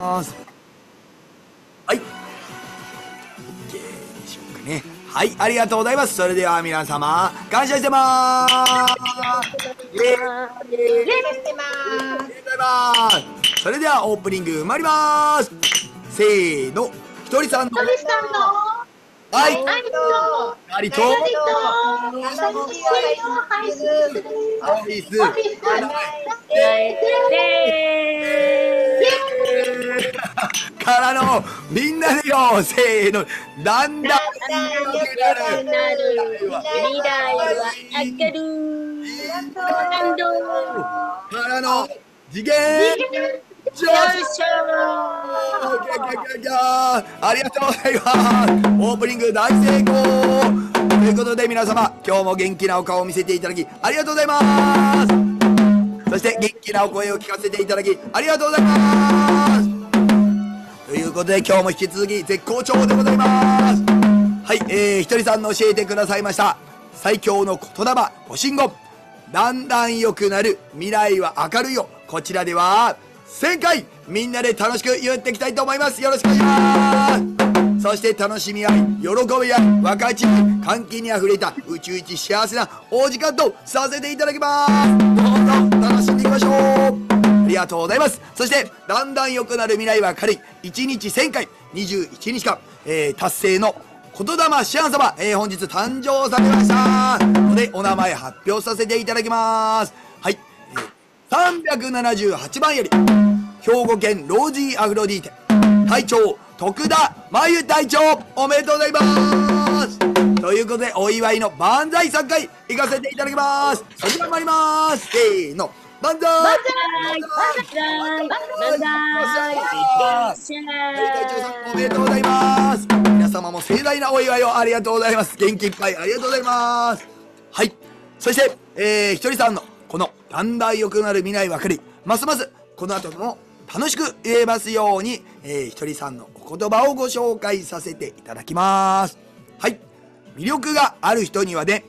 ます。はい。OK でしょうかね。はい、ありがとうございます。それでは皆様、感謝してまーす。イエーイありがとうございます。それではオープニング参ります。せーの、ひとりさんの、トリさんの。はい、ありと、愛と優しいを配信するオフィス、オフィスからの、みんなでよ、せーの、だんだん良くなる。未来は明るいからの、次元上よいしょありがとうございます。オープニング大成功ということで皆様、今日も元気なお顔を見せていただき、ありがとうございます。そして元気なお声を聞かせていただき、ありがとうございます。ということで今日も引き続き絶好調でございます。はい、えー、ひとりさんの教えてくださいました。最強の言霊、ご神言。だんだん良くなる未来は明るいよ。こちらでは、1000回みんなで楽しく言っていきたいと思います。よろしくお願いします。そして楽しみ合い、喜び合い、分かち合い、歓喜にあふれた宇宙一幸せなお時間とさせていただきます。どうぞ楽しんでいきましょう。ありがとうございます。そして、だんだん良くなる未来は明るい。1日1000回、21日間、えー、達成の言霊シアン様、えー、本日誕生されましたので、お名前発表させていただきます。はい。えー、378番より、兵庫県ロージーアフロディーテ、隊長、徳田真由隊長、おめでとうございますということで、お祝いの万歳3回、行かせていただきます。それでは参ります。せーの、万歳万歳万歳おめでとうございます皆様も盛大なお祝いをありがとうございます元気いっぱいありがとうございますはいそして、えー、ひとりさんのこのだんだん良くなる未来は明るいますますこの後も楽しく言えますように、えー、ひとりさんのお言葉をご紹介させていただきますはい魅力がある人にはね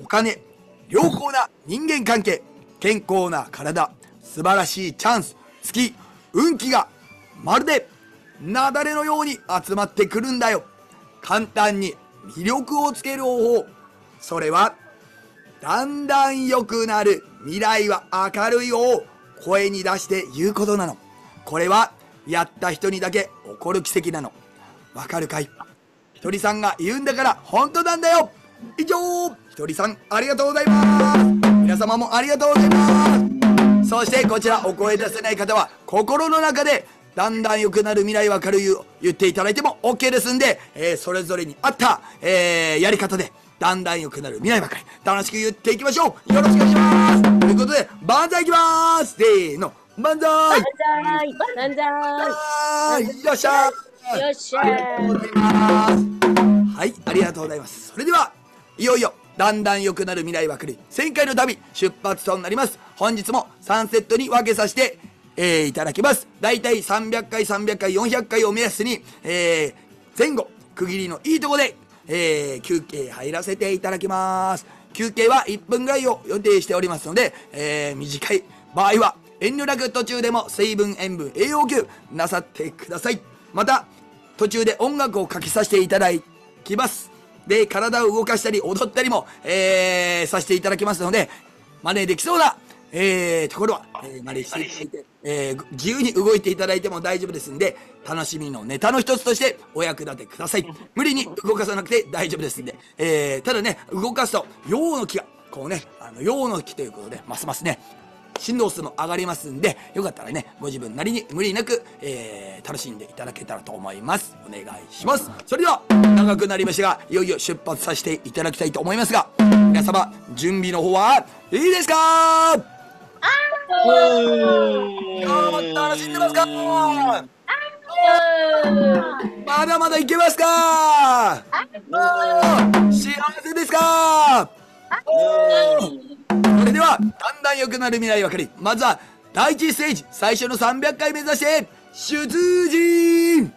お金良好な人間関係健康な体素晴らしいチャンス月運気がまるで雪崩のように集まってくるんだよ。簡単に魅力をつける方法。それはだんだん良くなる未来は明るいを声に出して言うことなの。これはやった人にだけ起こる奇跡なの。わかるかい？ひとりさんが言うんだから本当なんだよ。以上。ひとりさんありがとうございます。皆様もありがとうございます。そしてこちらお声出せない方は心の中でだんだん良くなる未来は明るいを言っていただいても OK ですんで、えーそれぞれに合った、えーやり方でだんだん良くなる未来ばかり楽しく言っていきましょう。よろしくお願いします。ということで万歳いきます。せーの。万歳万歳万はいいらっしゃよっしゃありがとうございます。はい、ありがとうございます。それでは、いよいよ、だんだん良くなる未来は来る。1000回の旅、出発となります。本日も3セットに分けさせて、えーいただきます。だいたい300回、300回、400回を目安に、えー前後、区切りのいいとこで、えー休憩入らせていただきます。休憩は1分ぐらいを予定しておりますので、えー短い場合は、遠慮なく途中でも水分、塩分、栄養給なさってください。また、途中で音楽をかけさせていただきます。で、体を動かしたり踊ったりも、えー、させていただきますので、真似できそうな、えー、ところは、えー、真似していただいて、えー、自由に動いていただいても大丈夫ですんで、楽しみのネタの一つとしてお役立てください。無理に動かさなくて大丈夫ですんで、えー、ただね、動かすと、陽の気が、こうね、あの、陽の気ということで、ますますね、振動数も上がりますんで、よかったらね、ご自分なりに無理なく、えー、楽しんでいただけたらと思います。お願いします。それでは、長くなりましたが、いよいよ出発させていただきたいと思いますが、皆様、準備の方はいいですか？どうも楽しんでますか？まだまだいけますか？幸せですか？それでは、だんだん良くなる未来わかり。まずは、第1ステージ、最初の300回目指して、出陣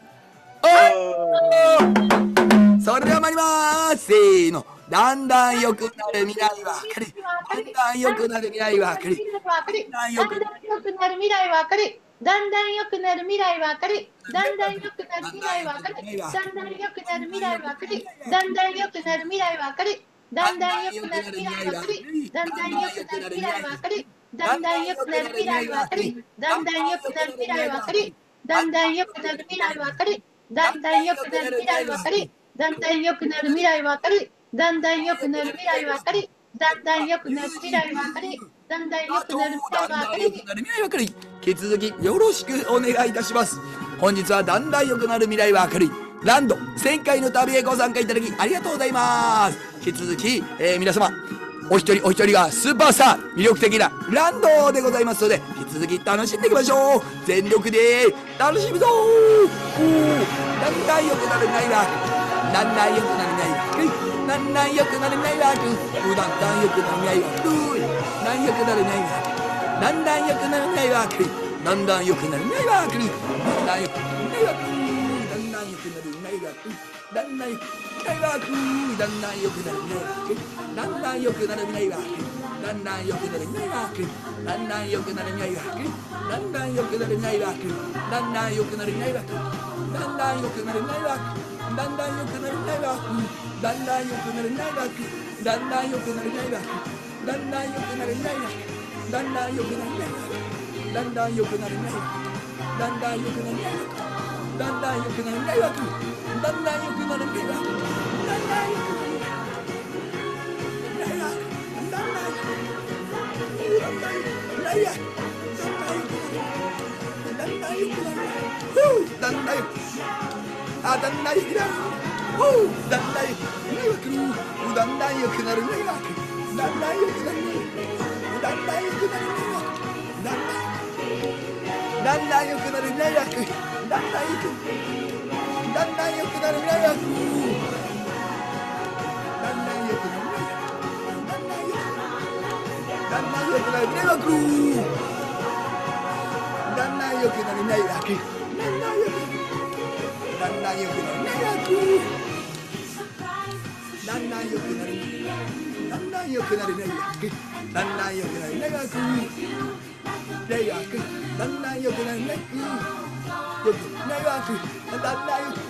それでは参りますせーの。だんだん良くなる未来は明るい。だんだん良くなる未来は明るい。だんだん良くなる未来は明るい。だんだん良くなる未来は明るい。だんだん良くなる未来は明るい。だんだん良くなる未来は明るい。だんだん良くなる未来は明るい。だんだん良くなる未来は明るい。だんだん良くなる未来は明るい。だんだん良くなる未来は明るい。だんだん良くなる未来は明るい。だんだん良くなる未来は明るい。だんだん良くなる未来は明るい。だんだん良くなる未来は明るい。だんだん良くなる未来は明るい。だんだん良くなる未来は明るい。だんだん良くなる未来は明るい。引き続きよろしくお願いいたします。本日はだんだん良くなる未来は明るい。ランド旋回の旅へご参加いただきありがとうございます。引き続き、えー、皆様お一人お一人がスーパースター魅力的なランドでございますので引き続き楽しんでいきましょう。全力で楽しむぞー。なんなんよくなれないわなんなんよくなれないわなんなんよくなれないわ普んなんよくなれないわなんよくなれないわなんなんよくなれないわだんだんよくなれないわだんだんよくなれないわだんだんよくないわくだんだん良くなる未来はだんだん良くなる未来はだんだん良くなる未来はだんだん良くなる未来はだんだん良くなる未来はだんだん良くなる未来はだんだん良くなる未来はだんだん良くなる未来はだんだん良くなる未来はだんだん良くなる未来はだんだん良くなる未来はだんだん良くなる未来はだんだん良くなる未来はだんだん良くなる未来はだんだん良くなるわけはなんなんよくなるんだよだんだんよくなるだんだんだんだんよくなるだんだん迷惑。のだんだんよくなるだんだんよくなるだんだんよくなる迷惑。だんだんだんだんよくなるだんだんよくなるだんだん良くなる迷惑だんだん良くなる迷惑迷惑だんだん良くなる迷惑よくだんだん良くだんだん迷惑あだんだんだんだん良くなるだんだん良くなる迷惑だんだん良くなる迷惑だんだん良く迷惑だんだん良くなる迷惑ランド迷惑だんだん良く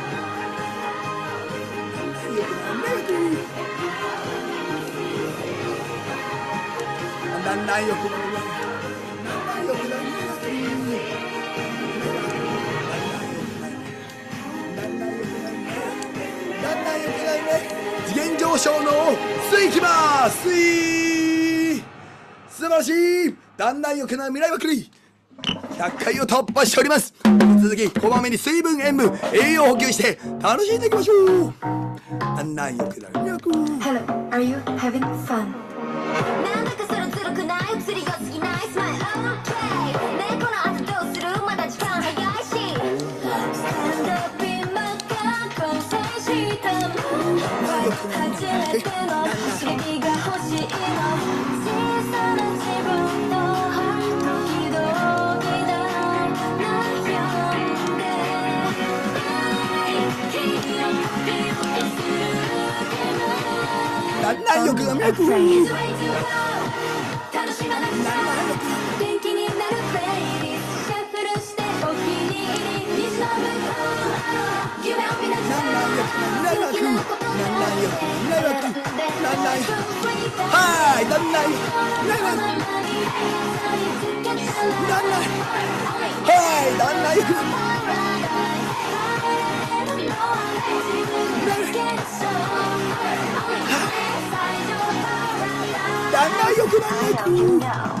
んだん良くなるね次元上昇の水いきます水素晴らしいだんだん良くなる未来は来る100回を突破しております。引き続きこまめに水分塩分栄養補給して楽しんでいきましょう。だんだん良くなる魅力 Hello, are you having fun? なんだかそろそろくない映りが過ぎないスマイル OK ねこの後どうするまだ時間早いし Stand up in my car 完成したもん初めての刺激が欲しいの小さな自分の時々だ悩ないわくなんないよないわくなんないはいなんないないわなんないはいなんないよなんないよくなんないく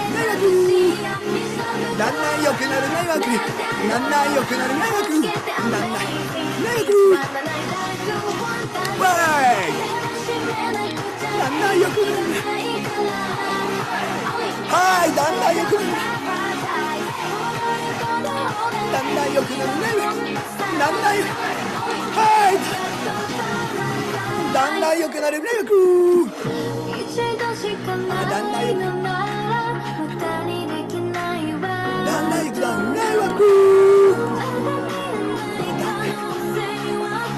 ないわくなんないよくなるないわくなんないよくなるないなんないないわーいなんないよくなるはいだんだんよくなるだんだんよくなるないなんないはいだんだんよくなるないわくあだんだんよくな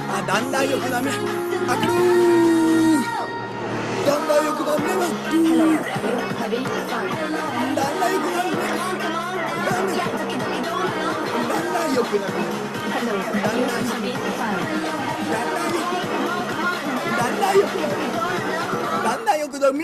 あだんだんよくなめあくる。だんだんよくなめはだんだんよくなめだんだんよくなめだんだんよくなめだんだんよくなめだんだんよくなめだんだんよくなめ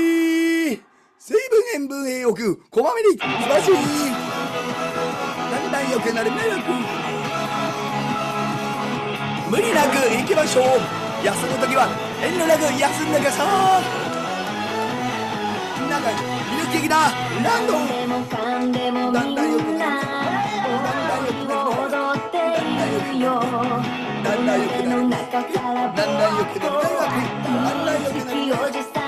運営欲求、こまめに、素晴らしい何なる迷惑無理なく行きましょう休む時は遠慮なく休んでくださいなんか、魅力的なランドだんだんよ。くなるだんだんよ。くなるだんだんよ。くなるだんだんよ。くなるだんだんよ。くなる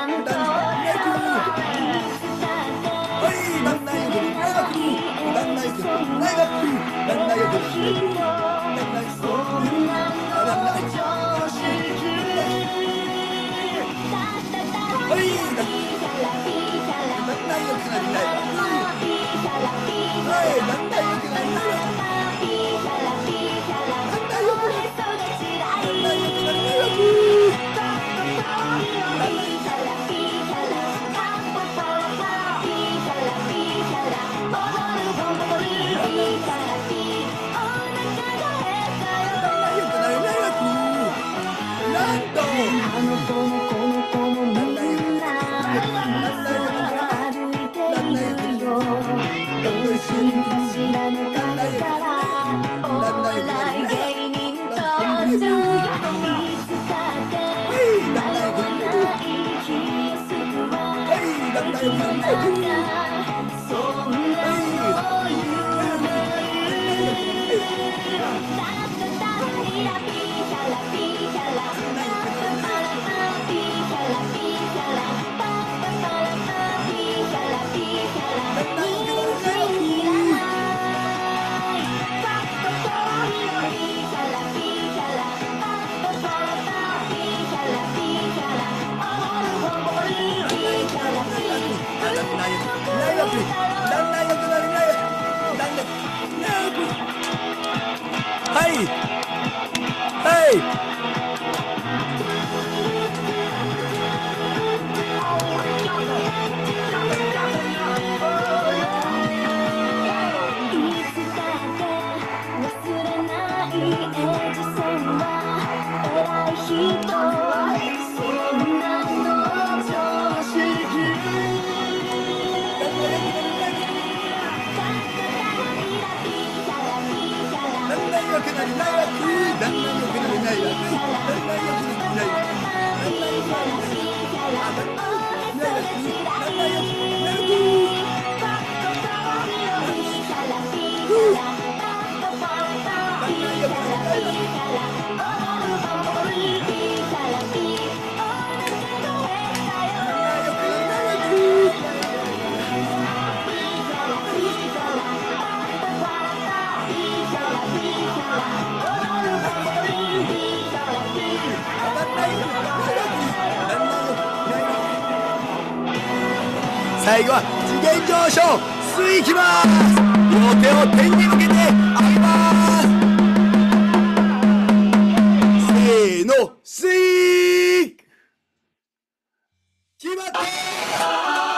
決まったお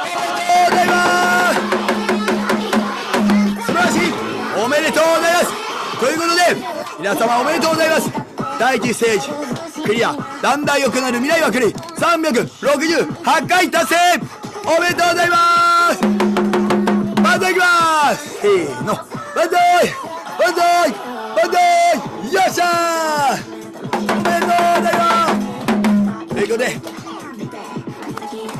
めでとうございます素晴らしい。おめでとうございます。ということで皆様おめでとうございます。第1ステージクリアだんだん良くなる未来は来る368回達成。おめでとうございます。万歳いきますせーの万歳万歳万歳よっしゃー。おめでとうございます。ということで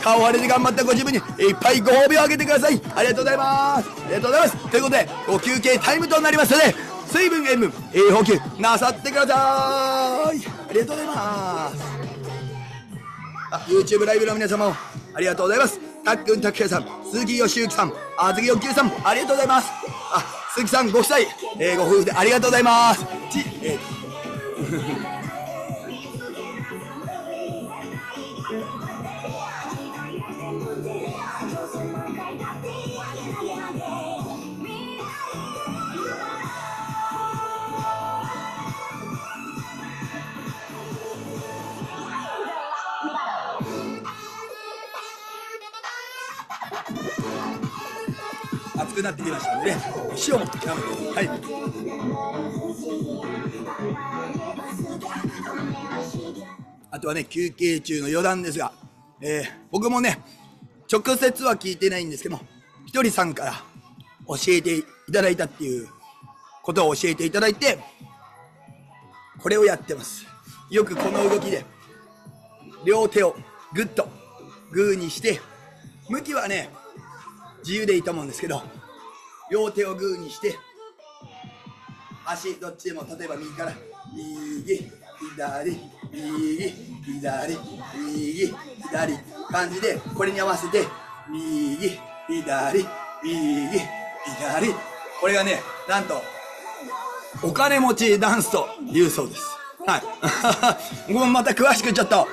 顔割れで頑張ったご自分にいっぱいご褒美をあげてください。ありがとうございます。ありがとうございます。ということでご休憩タイムとなりますので水分塩分栄補給なさってください。ありがとうございます。あ YouTube ライブの皆様もありがとうございます。たっくんたくやさん鈴木よしゆきさんあずきよきゅうさんありがとうございます。あ鈴木さんご夫妻、えーご夫婦でありがとうございます。ち、えーなってきましたのでね塩も極めてはい。あとはね休憩中の余談ですが、えー僕もね直接は聞いてないんですけどもひとりさんから教えていただいたっていうことを教えていただいてこれをやってます。よくこの動きで両手をグッとグーにして向きはね自由でいいと思うんですけど両手をグーにして足どっちでも例えば右から右左右左右左感じでこれに合わせて右左右左これがねなんとお金持ちダンスというそうですはい僕もまた詳しくちょっと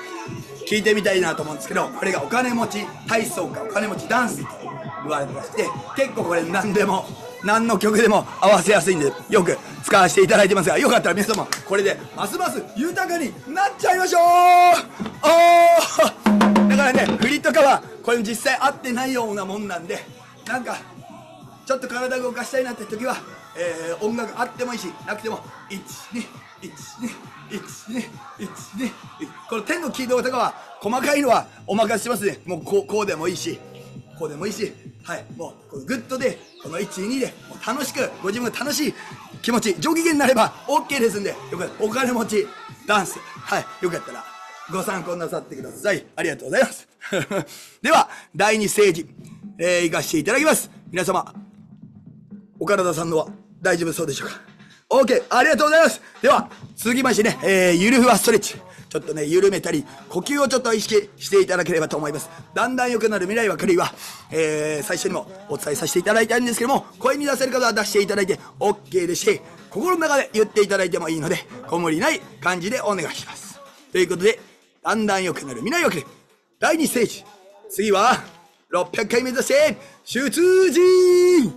聞いてみたいなと思うんですけどこれがお金持ち体操かお金持ちダンスと言われてまして結構これ何でも何の曲でも合わせやすいんでよく使わせていただいてますがよかったら皆様これでますます豊かになっちゃいましょう!おー!だからね振りとかはこれ実際合ってないようなもんなんでなんかちょっと体動かしたいなって時は、えー音楽あってもいいしなくても12121212この天のキー動とかは細かいのはお任せしますね。もうこうこうでもいいし。こうでもいいしはいもうこのグッドでこの12でもう楽しくご自分が楽しい気持ち上機嫌になれば OK ですんでよかったお金持ちダンスはいよかったらご参考なさってください。ありがとうございます。では、第2ステージ、えー、行かせていただきます。皆様、お体さんのは大丈夫そうでしょうか ?OK! ありがとうございますでは、続きましてね、えー、ゆるふわストレッチ。ちょっとね、緩めたり、呼吸をちょっと意識していただければと思います。だんだん良くなる未来は来るは、えー、最初にもお伝えさせていただいたんですけども、声に出せる方は出していただいて OK ですし、心の中で言っていただいてもいいので、ご無理ない感じでお願いします。ということで、だんだん良くなる未来は来る。第2ステージ。次は、600回目指して、出陣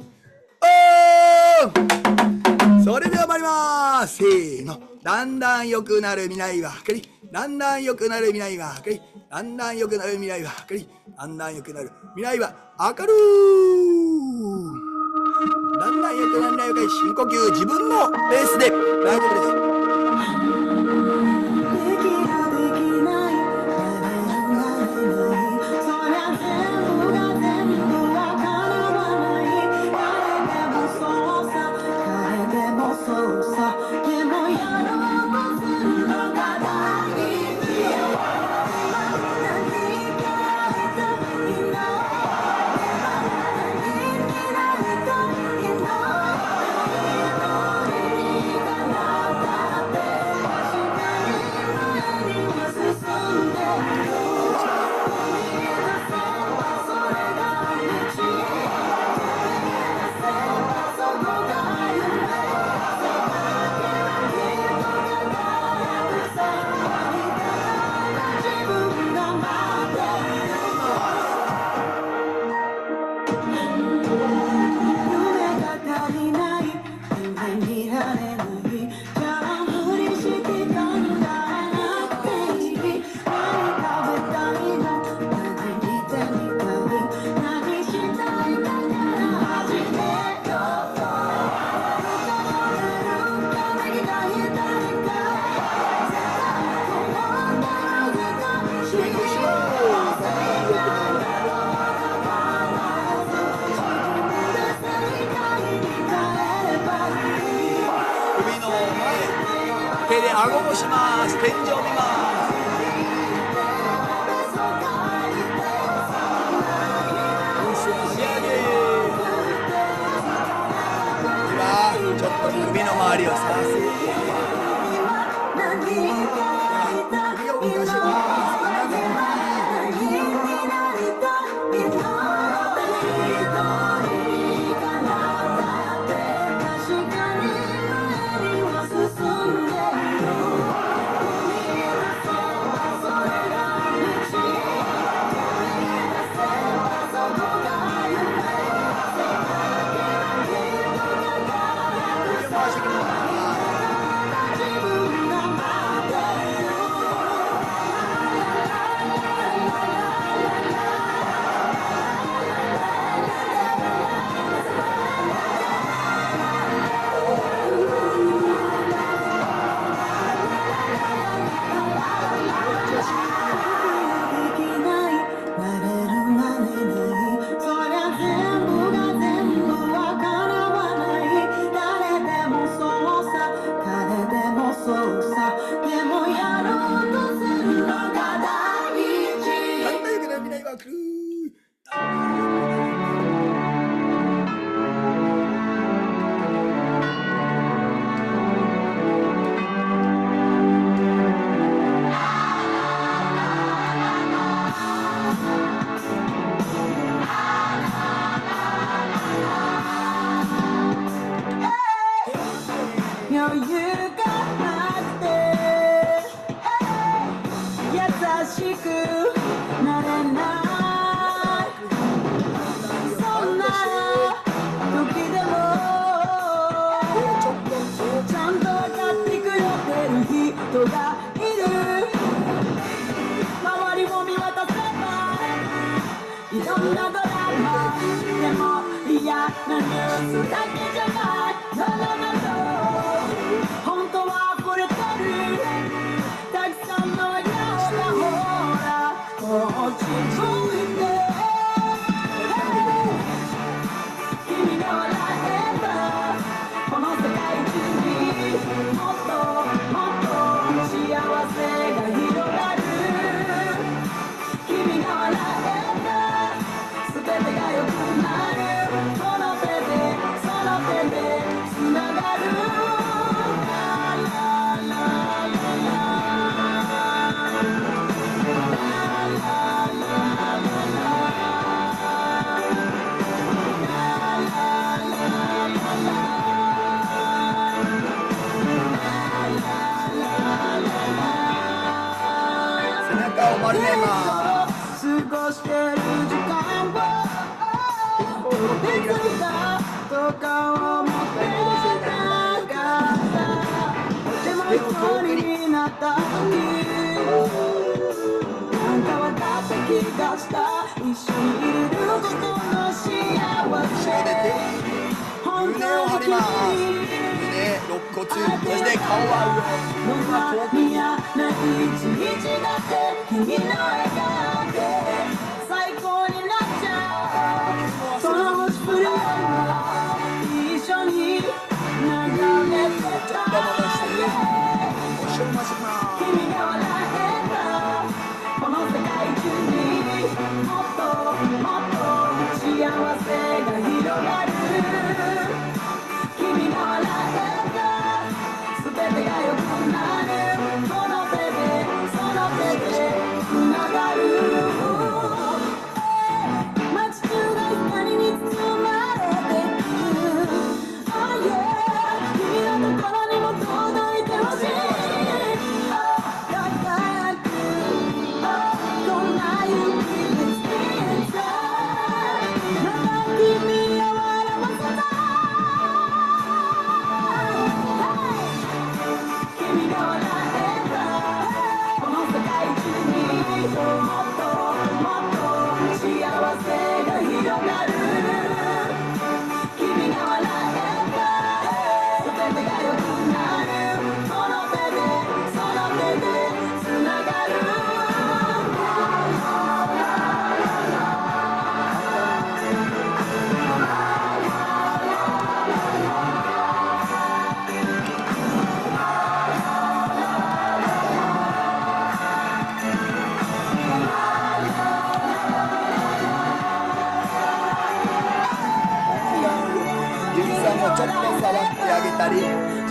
それでは参りますせーの。だんだん良くなる未来は明るい。だんだん良くなる未来は明るい。だんだん良くなる未来は明るい。だんだん良くなる未来は明る。だんだん良くなる未来は。深呼吸、自分のペースで大丈夫です。「顎をします。天井共通そして顔は上。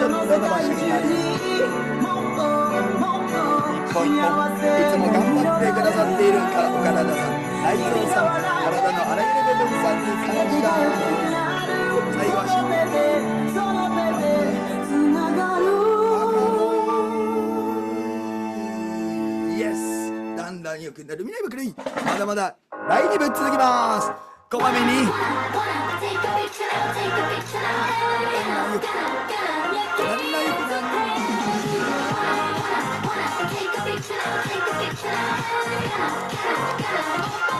この世界中にもっともっとポンポンいつも頑張ってくださっているか岡田さん内藤さん体のあらゆる部分さんに感謝最後はその手でその手でつなるイエスだんだん良くなる未来ばかりまだまだ第2部続きますこまめに Oh,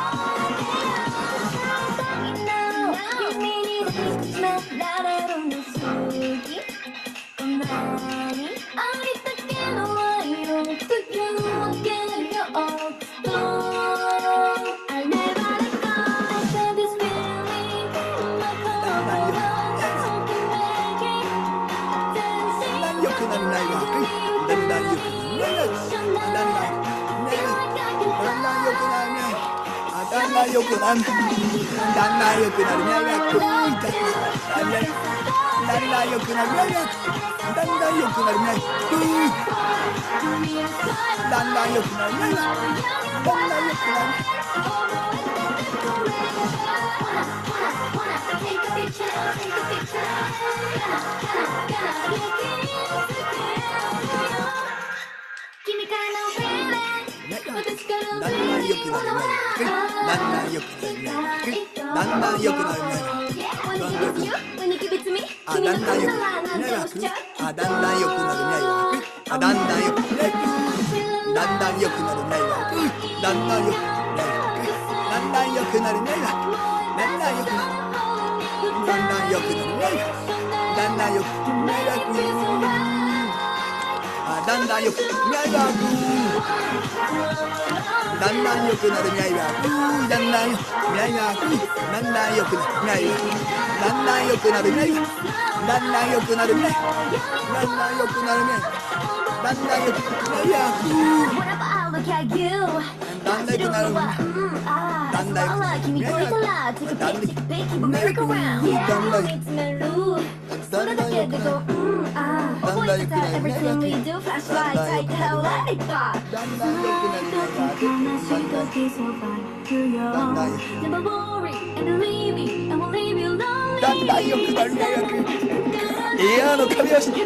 あだんだん良くなるだんだん良くなるないわだんだんだんだん良くなるないわだんだん良くなるないだんだん良くなるないわだんだん良くなだんだん良くなるねだんだん良くなるねだんだん良くなるね Wanna give it to me? あだんだん良くなるねあだんだん良くなるねあだんだん良くなるねだんだん良くなるねだんだん良くなるねだんだん良くなるねだんだん良くなるだんだん良くなるねだんだん良くなるねだんだん良くなる。ねだんだん良くなるねだんだんだんだん良くなるねだんだん良くなるねだんだん良くなるねだんだん良くなるねだんだん良くなるね Whenever I look at you だんだん良くなるねうんだんだん良くなる君これから Take a pic, take a pic, keep a merry-go-round だんだん見つめるそれだけでこううんあ覚えてた Everything we do Flashlight tight the hell let it go だんだん良くなるね悲しい時そばにいるよだんだん Never worry and leave me I won't leave you lonely だんだん良くなるねエアの髪足ほー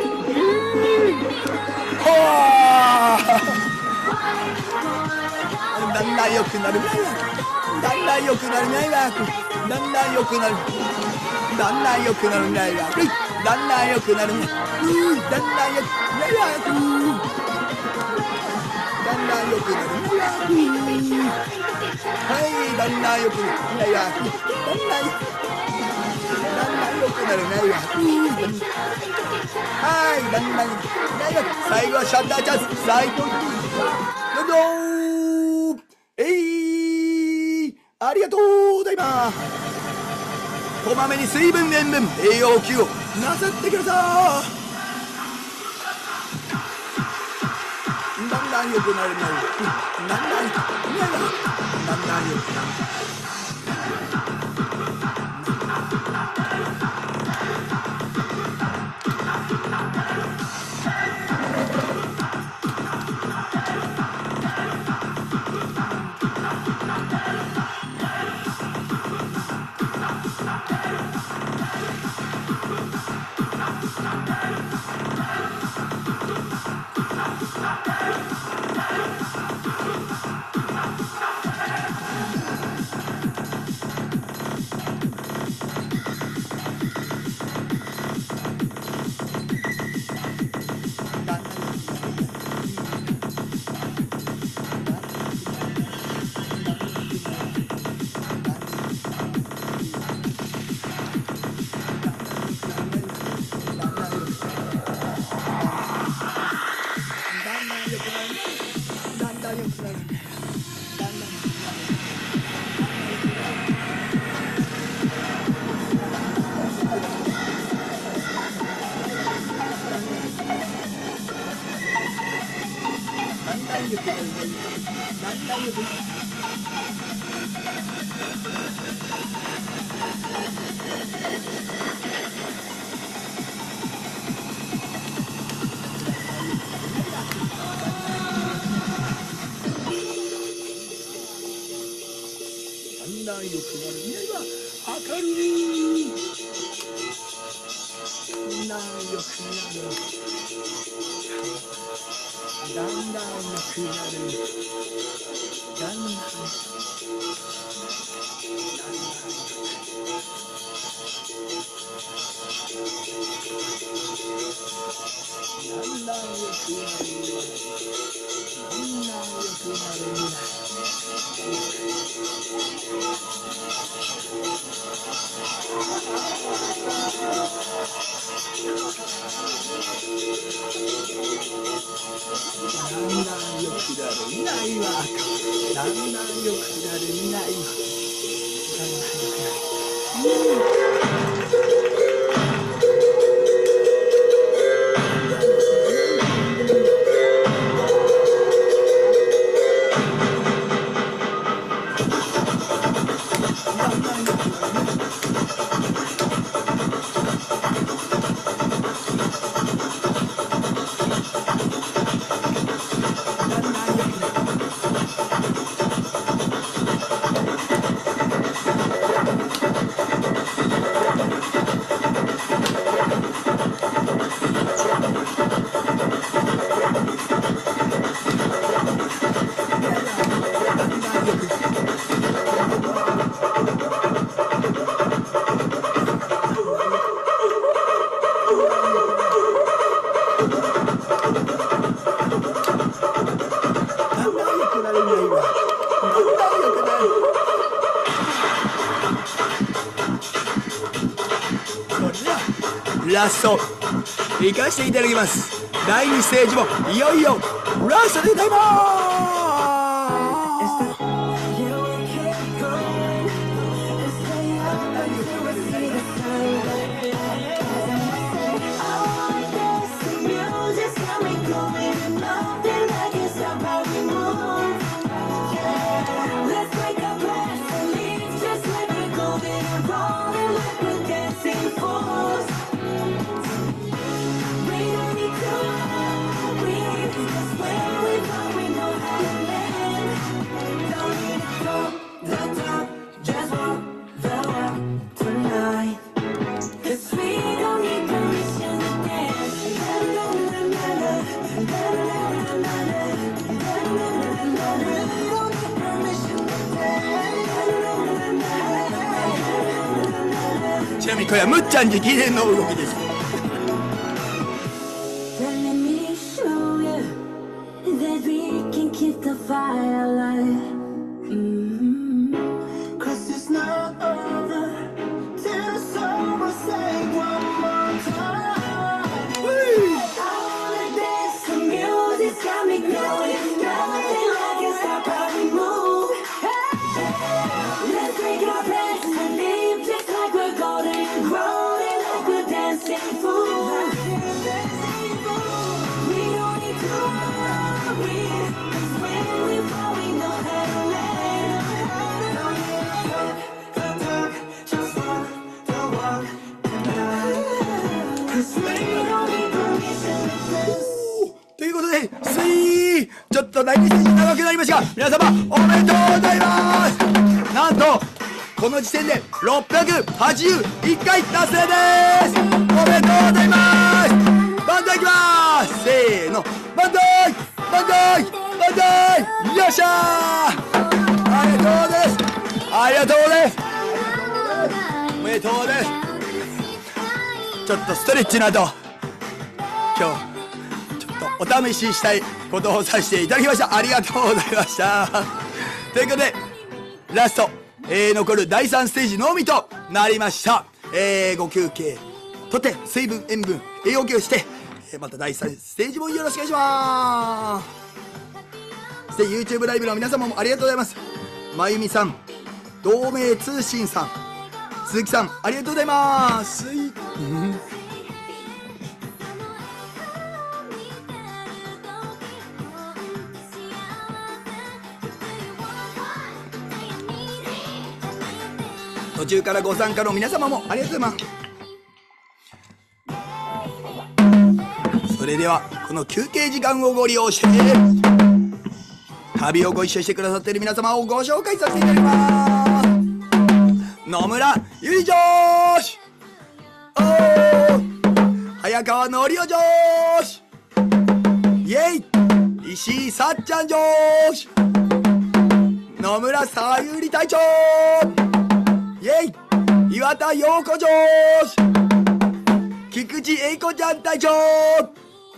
だんだん良くなるねだんだん良くなる。だんだん良くなるだんだん良くなるね。だんだん良くなるねだんだん良くなるだんだん良くなるねはいだんだん良くなるねだんだんだんだん良くなるねはいだんだん最後はシャッターチャンス。最高。どうぞえいありがとうございます。こまめに水分塩分栄養補給をなさってください。だんだん良くなるん。だんだん。だんだん良くなる。と配り合えば明るい。な南くなる。だんだん良くなる。ラスト行かせていただきます。第2ステージもいよいよラストでございますこれはむっちゃん直伝の動きです。りましたが、皆様、おめでとうございます。なんと、この時点で681回達成です。おめでとうございます。バンドいきます。せーの、バンドイバンドイバンドイよっしゃー。ありがとうです。ありがとうです。おめでとうです。ちょっとストレッチなど、今日、ちょっとお試ししたい。ことをさせていただきました。ありがとうございました。ということで、ラスト、えー残る第3ステージのみとなりました。えーご休憩、とて水分、塩分、栄養補給して、えまた第3ステージもよろしくお願いします。そして YouTube ライブの皆様もありがとうございます。まゆみさん、同盟通信さん、鈴木さん、ありがとうございます。途中からご参加の皆様もありがとうございます。それではこの休憩時間をご利用して旅をご一緒してくださっている皆様をご紹介させていただきます。野村ゆり上司早川のりお上司イェイ。石井さっちゃん上司野村さゆり隊長。イェイ。岩田陽子上司。菊池栄子ちゃん隊長。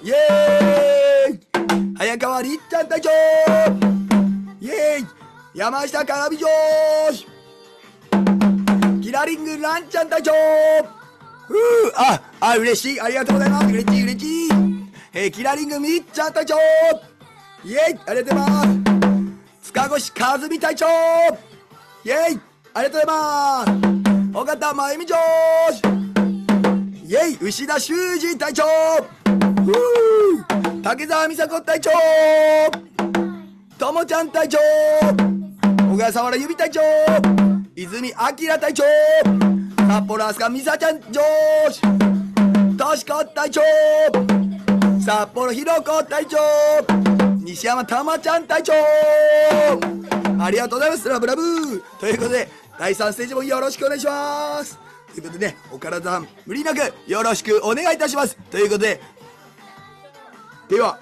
イェイ。早川りっちゃん隊長。イェイ。山下からび上司。キラリングランちゃん隊長。ふうあ、あ、嬉しい。ありがとうございます。嬉しい嬉しい。えー、キラリングみっちゃん隊長。イェイ。ありがとうございます。塚越和美隊長。イェイ。ありがとうございます。尾形真由美女イェイ牛田修二隊長。竹澤美佐子隊長。ともちゃん隊長。小笠原由美隊長。泉明隊長札幌飛鳥美沙ちゃん上司としこ隊長。札幌ひろこ隊長。西山たまちゃん隊長。ありがとうございます。ラブラブ。ということで第3ステージもよろしくお願いしますということでね、お体無理なくよろしくお願いいたしますということで、では、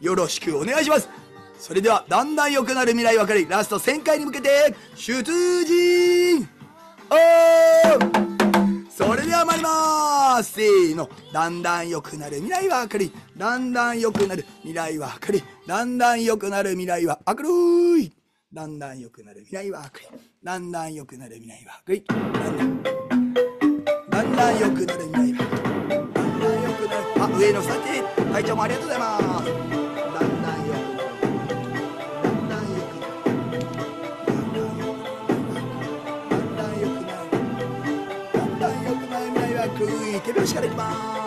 よろしくお願いしますそれでは、だんだん良くなる未来わかり、ラスト1000回に向けて、出陣おーそれでは参りますせーの。だんだん良くなる未来は明るい。だんだん良くなる未来は明るい。だんだん良くなる未来は明るい。だんだん良くなる未来は悪意だんだん良くなる未来は悪意だんだんだん良くなる未来はだんだん良くなる。あ上野さん会長もありがとうございます。だんだん良くなる。だんだん良くなる。だんだん良くなる。未来は悪意手拍子からいきます。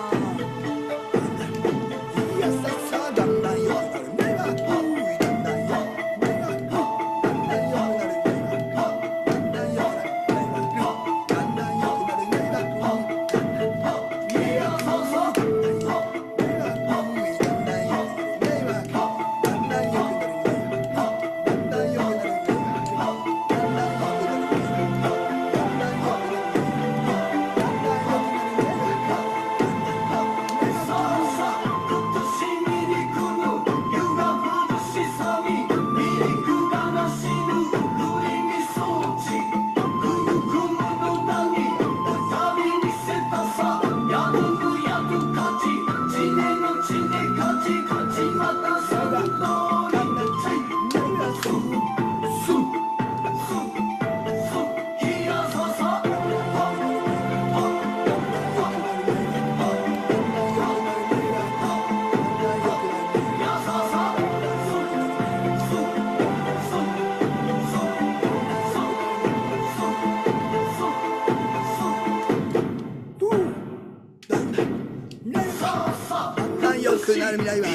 る未来は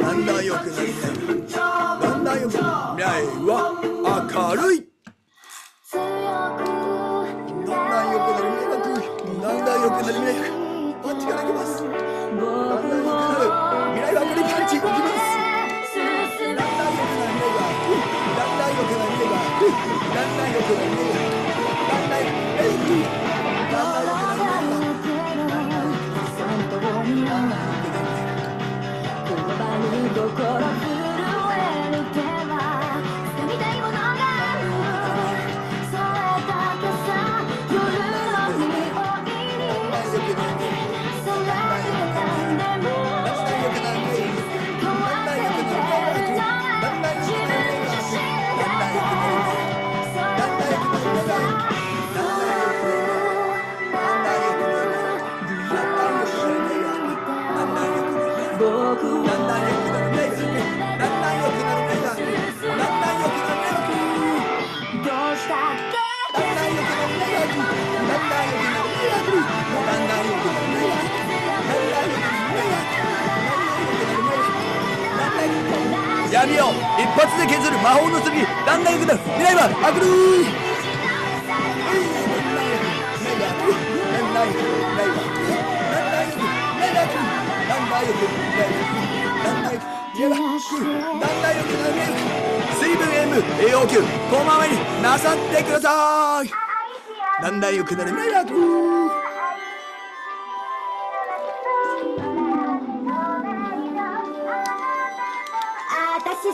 だんだん良くなる未来はだんだん良くなる未来は明るい。だんだん良くなる未来はだんだん良くなる未来はパンチができますだんだん良くなる未来は明るい。パンチができますだんだん良くなる未来はだんだん良くなる未来はだんだん良くなる未来は闇を一発で削る魔法の剣ん丸くなる未来は明るい水分塩分栄養給こまめになさってくださいだんだん良くなるミラクル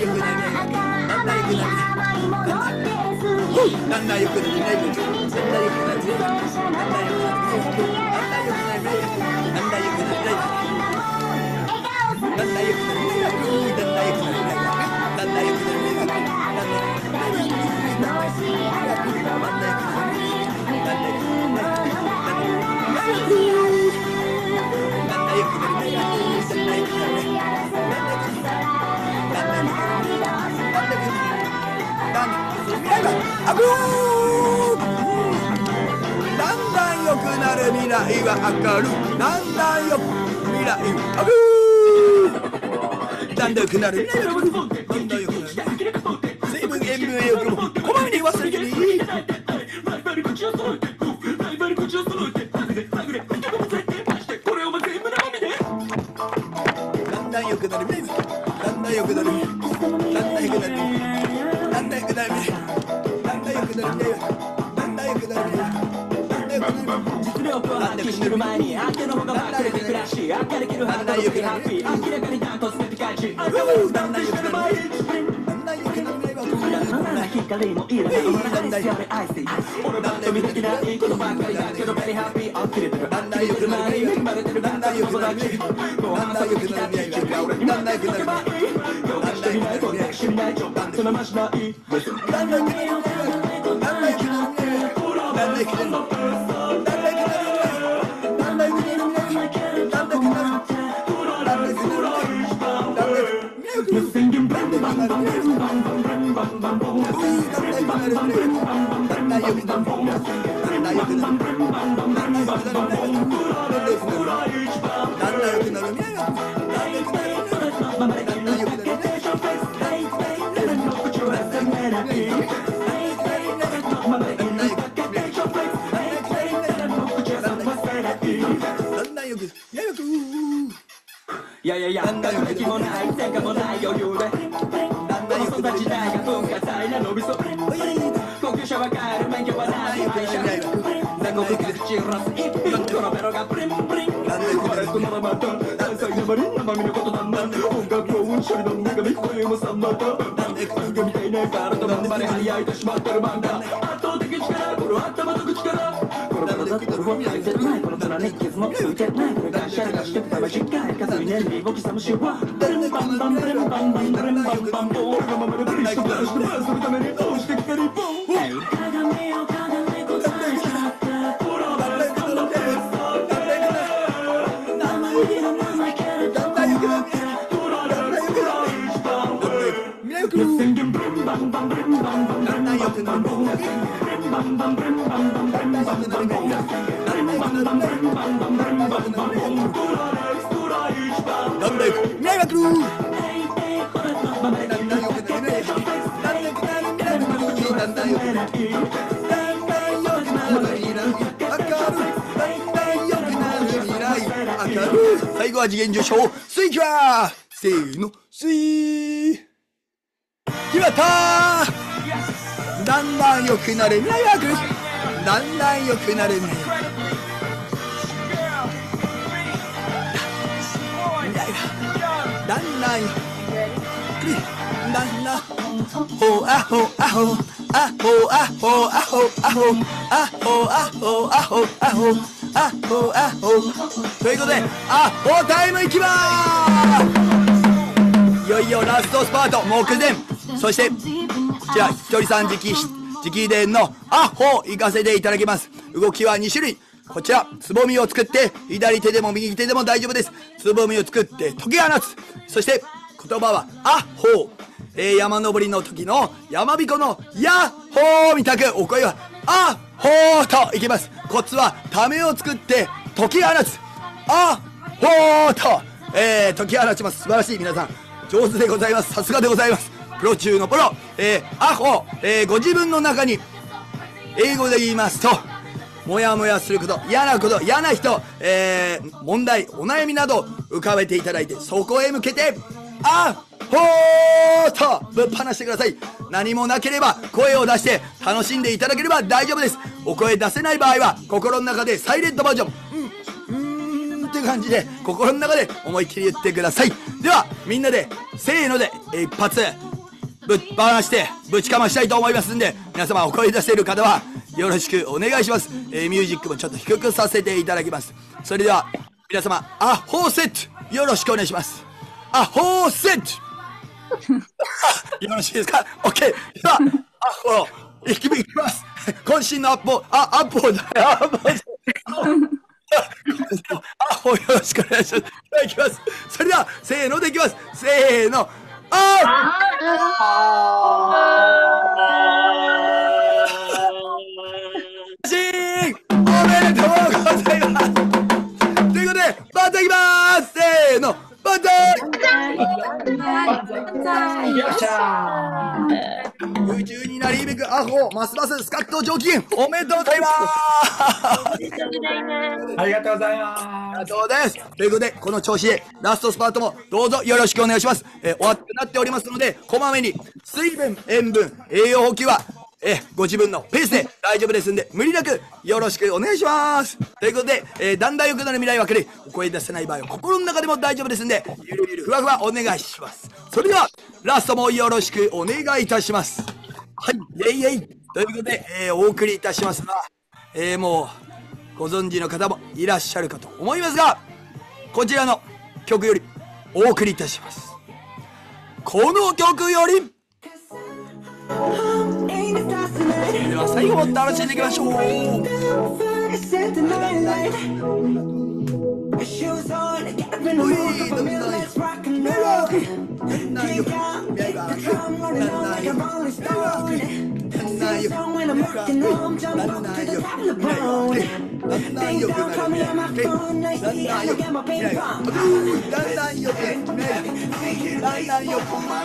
よくないね。なんなよくないね。なんなよくないね。なんなよくないね。なんなよくないね。なんなよくないね。なんなよくないね。なんなよくないね。なんなよくないね。なんなよくないね。あぐーだんだん良くなる未来は明るだんだんよく未来あぐーだんだん良くなる未来は明るだんだん良くなる水分塩分栄もこまめに忘れてね。ライバル口を揃えてライバル口を揃えてだんだん良くなるだんだんよくなるロープを発揮してる前に相手の方がバックでくらし悪化できる肌の時ハッピー明らかに断トツでピカイチ赤はスタンダイして光もいらないお前がやめ愛して俺ばっか見てきないことばっかりだけどベリーハッピーあきれてるあんなよくない恵まれてるなんだよくないもうあんなよくない未来俺になんだよくない今日してみないこんなしみないちょっとまましないなんだよくないなんだよくないなんだよくない Dạ dạ dạ, anh đang chỉ món ai, xem cả món ai, dầu dù ras in Nan kora bero ga brim brim Kore tu mara mata Dan sai na bari Nama mi no koto nan nan Onga kyo un shori no muga mi koyo mo san mata Onga mi kai nai kara to nan bari hayai to shimatteru manda Atto teki chikara Koro atama to kuchikara Koro koro da koro wo mi ai zet nai Koro tara ne kiz mo kizu ket nai Koro ga shari ga shite taba shikai Kazu ne mi boki samu shi wa Brim bam bam brim bam bam brim bam bam Oh kama mara brim Shukara shukara shukara shukara 最後は次元上昇スイキャーせーの、スイー決まったーだんだん良くなれ、ライアークだんだん良くなる未来は未来はだんだんだんだんほあほあほあほあほあほあほあほあほあほあほあほあほということであほタイムいきまーすいよいよラストスパート目前そしてじゃあひとりさん直直伝のアホを行かせていただきます。動きは2種類。こちら、つぼみを作って、左手でも右手でも大丈夫です。つぼみを作って解き放つ。そして、言葉は、あほう。えー、山登りの時の山彦の、やっほーみたく、お声は、あほーといきます。コツは、ためを作って解き放つ。あほーと、えー、解き放ちます。素晴らしい皆さん。上手でございます。さすがでございます。ロ中のプロ、えー、アホ、えー、ご自分の中に、英語で言いますと、もやもやすること、嫌なこと、嫌な人、えー、問題、お悩みなど浮かべていただいて、そこへ向けて、あほーとぶっ放してください。何もなければ声を出して楽しんでいただければ大丈夫です。お声出せない場合は心の中でサイレントバージョン、うん、うんって感じで心の中で思いっきり言ってください。では、みんなで、せーので、一発。ぶっ放してぶちかましたいと思いますんで皆様お声出せる方はよろしくお願いします、えー、ミュージックもちょっと低くさせていただきます。それでは皆様アホーセットよろしくお願いします。アホーセット! よろしいですか ?OK! ではアホーいきます。渾身のアップをあアップをアップをアホよろしくお願いします。いきます。それでは、せーのでいきます。せーの。啊！好，小心！阿梅的头，哎呀！バ万歳いきます。せーの。万歳よっしゃー。夢中になりべくアホますますスカッと上機おめでとうございます。ありがとうございます。ありがとうございます。ということでこの調子でラストスパートもどうぞよろしくお願いします、えー、わってなっておりますのでこまめに水分塩分栄養補給はえー、ご自分のペースで大丈夫ですんで、無理なくよろしくお願いします。ということで、えー、だんだん良くなる未来は明るい。お声出せない場合は心の中でも大丈夫ですんで、ゆるゆるふわふわお願いします。それでは、ラストもよろしくお願いいたします。はい、イェイイェイ。ということで、えー、お送りいたしますが、えー、もう、ご存知の方もいらっしゃるかと思いますが、こちらの曲よりお送りいたします。この曲より、それでは最後まで楽しんでいきましょうだんだん良くなるだんだん良くなるだんだん良くなるだんだん良くなる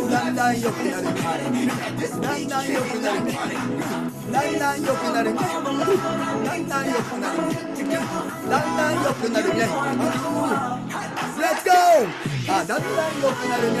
だんだん良くなるだんだん良くなるだんだん良くなるだんだん良くなるね。Let's go! あ、だんだん良くなるね。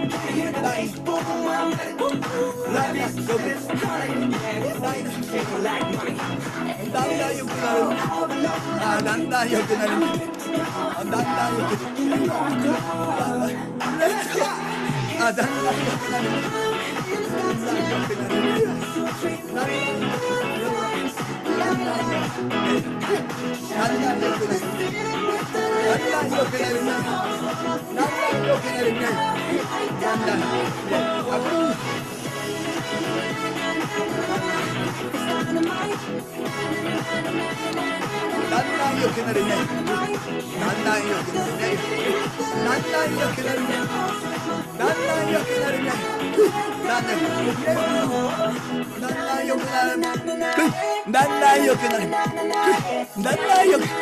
Like, boom, I'm like, boom, so this time, yeah, it's like, like money. Let's go! I'm not looking at it now. だんだん良くなるねだんだん良くなるねだんだん良くなるねだんだん良くなるねだんだん良くなるだんだん良くなだんだん良くなるだんだん良くな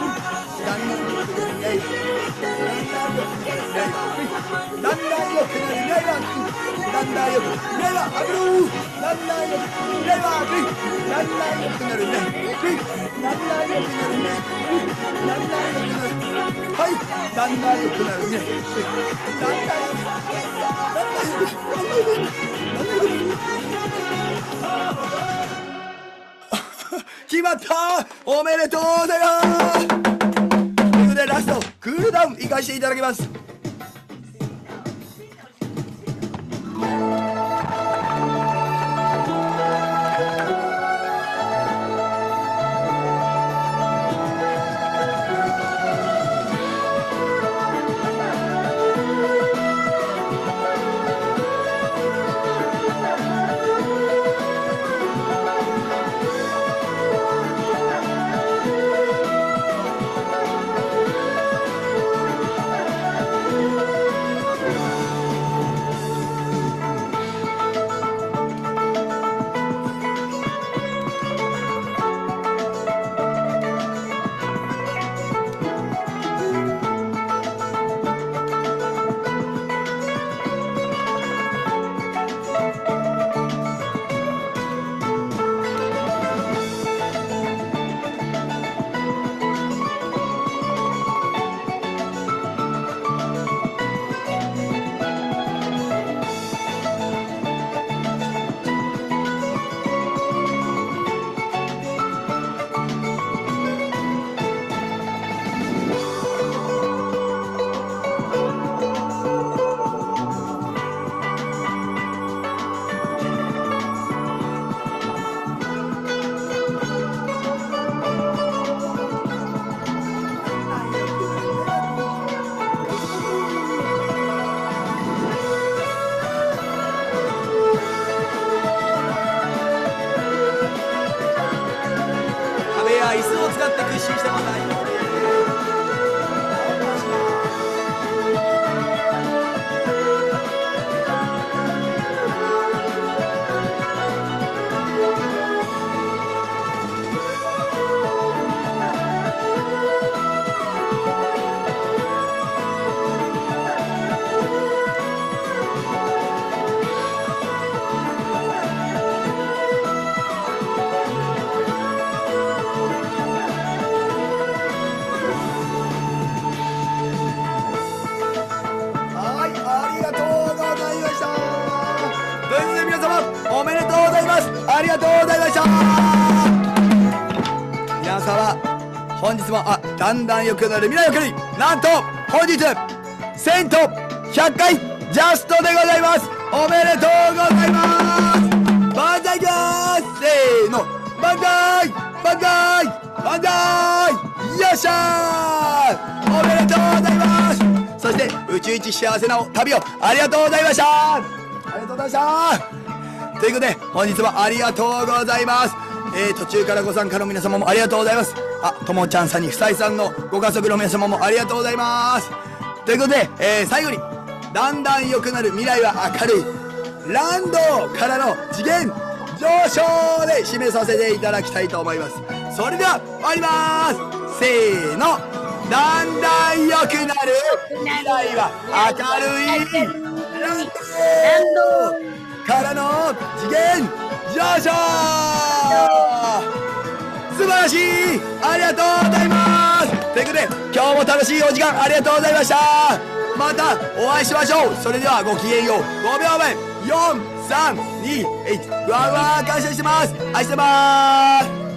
決まったおめでとうございますということでラストクールダウン行かせていただきます。様、あ、だんだん良くなる未来をくり、なんと、本日、1000と100回、ジャストでございます。おめでとうございます。万歳です。せーの、万歳。万歳。万歳。よっしゃー。おめでとうございます。そして宇宙一幸せな旅を。ありがとうございました。ありがとうございました。ということで本日もありがとうございます。えー、途中からご参加の皆様もありがとうございます。あともちゃんさんに夫妻さんのご家族の皆様もありがとうございます。ということで、えー、最後にだんだん良くなる未来は明るいランドからの次元上昇で締めさせてい。ただきたいと思いますそれでは参りますせーのだんだん良くなる。未来は明るいランドからの次元上昇。素晴らしい。ありがとうございます。ということで今日も楽しいお時間ありがとうございました。またお会いしましょう。それではごきげんよう。5秒前4 3 2 1わーわー感謝してます。愛してます。